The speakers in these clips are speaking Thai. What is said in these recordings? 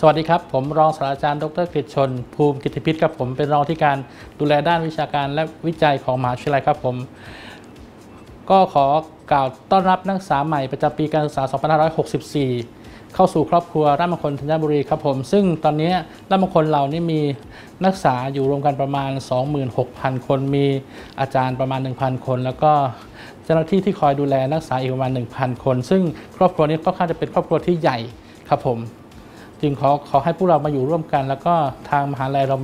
สวัสดีครับ ผมรองศาสตราจารย์ ดรกฤษชน ภูมิกิติพิษครับผมเป็นรองที่การดูแลด้านวิชาการและวิจัยของมหาวิทยาลัยครับผม ก็ขอกล่าวต้อนรับนักศึกษาใหม่ประจำปีการศึกษา 2564 เข้าสู่ครอบครัวราชมงคลธัญบุรีครับผม ซึ่งตอนนี้ราชมงคลเรานี่มีนักศึกษาอยู่รวมกันประมาณ 26,000 คน มีอาจารย์ประมาณ 1,000 คน แล้วก็เจ้าหน้าที่ที่คอยดูแลนักศึกษาอีกประมาณ 1,000 คน ซึ่งครอบครัวนี้ก็ค่อนข้างจะเป็นครอบครัวที่ใหญ่ครับผม จึงขอขอให้พวกเรามาอยู่ร่วมกัน แล้วก็ทางมหาลัยเรา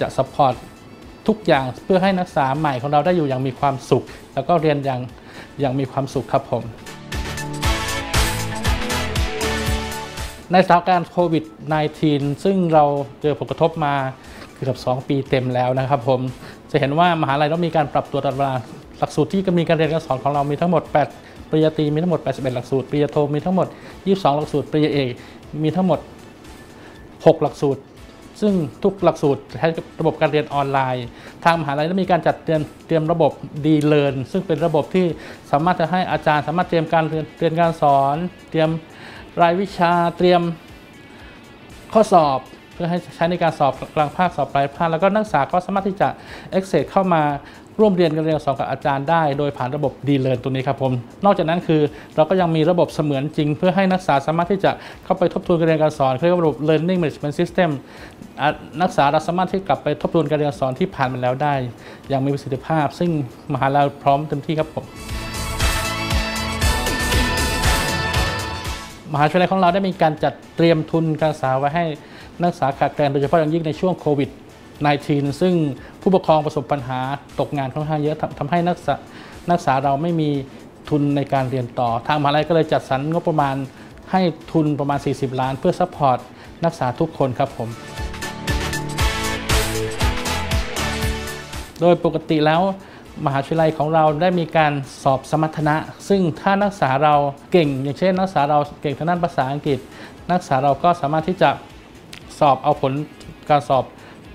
จะสปอร์ตทุกอย่างเพื่อให้นักศึกษาใหม่ของเราได้อยู่อย่างมีความสุข แล้วก็เรียนอย่างอย่างมีความสุขครับผม ในสถานการณ์โควิด -19 ซึ่งเราเจอผลกระทบมาเกือบ 2 ปีเต็มแล้วนะครับผม จะเห็นว่ามหาลัยต้องมีการปรับตัวตลอดเวลาหลักสูตรที่มีการเรียนการสอนของเรามีทั้งหมด 8 ปริญญาตรีมีทั้งหมด 81 หลักสูตร ปริญญาโทมีทั้งหมด 22 หลักสูตร ปริญญาเอกมีทั้งหมด 6 หลักสูตร ซึ่งทุกหลักสูตรใช้ระบบการเรียนออนไลน์ ทางมหาลัยได้มีการจัดเตรียมเตรียมระบบ D-Learn ซึ่งเป็นระบบที่สามารถจะให้อาจารย์ สามารถเตรียมการเรียนเรียนการสอน เตรียมรายวิชาเตรียมข้อสอบ เพื่อให้ใช้ในการสอบกลางภาคสอบปลายภาคแล้วก็นักศึกษาก็สามารถที่จะ access เข้ามาร่วมเรียนการเรียนการสอนกับอาจารย์ได้ โดยผ่านระบบดีเลิร์นตัวนี้ครับผมนอกจากนั้นคือเราก็ยังมีระบบเสมือนจริง เพื่อให้นักศึกษาสามารถที่จะเข้าไปทบทวนการเรียนการสอนเรียกว่าระบบ learning management system นักศึกษาเราสามารถที่กลับไปทบทวนการเรียนการสอนที่ผ่านมาแล้วได้ อย่างมีประสิทธิภาพ ซึ่งมหาลัยพร้อมเต็มที่ครับผมมหาวิทยาลัยของเราได้มีการจัดเตรียมทุนการศึกษาไว้ให้ นักศึกษาขาดแคลนโดยเฉพาะอย่างยิ่งในช่วงโควิด -19 ซึ่งผู้ปกครองประสบปัญหาตกงานค่อนข้างเยอะทำให้นักศึกษานักศึกษาเราไม่มีทุนในการเรียนต่อ ทางมหาลัยก็เลยจัดสรรงบประมาณให้ทุนประมาณ 40 ล้าน เพื่อ support นักศึกษาทุกคนครับผม โดยปกติแล้วมหาวิทยาลัยของเราได้มีการสอบสมรรถนะ ซึ่งถ้านักศึกษาเราเก่ง อย่างเช่น นักศึกษาเราเก่งทางด้านภาษาอังกฤษ นักศึกษาเราก็สามารถที่จะ สอบเอาผลการสอบ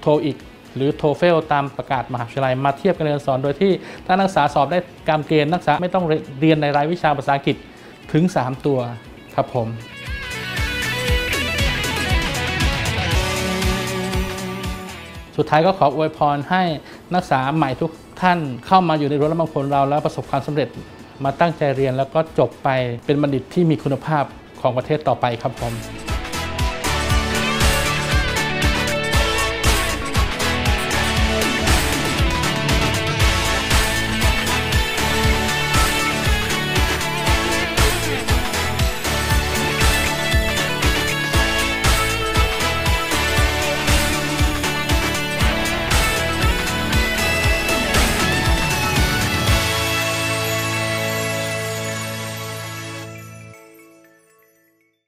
โทอีก หรือโทเฟลตามประกาศมหาวิทยาลัยมาเทียบกันเรียนสอนโดยที่ถ้านักศึกษาสอบได้ตามเกณฑ์นักศึกษาไม่ต้องเรียนในรายวิชาภาษาอังกฤษถึง 3 ตัวครับผมสุดท้ายก็ขออวยพรให้นักศึกษาใหม่ทุกท่านเข้ามาอยู่ในรั้วและบางคนเราแล้วประสบความสำเร็จมาตั้งใจเรียนแล้วก็จบไปเป็นบัณฑิตที่มีคุณภาพของประเทศต่อไปครับผม